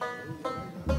どうも。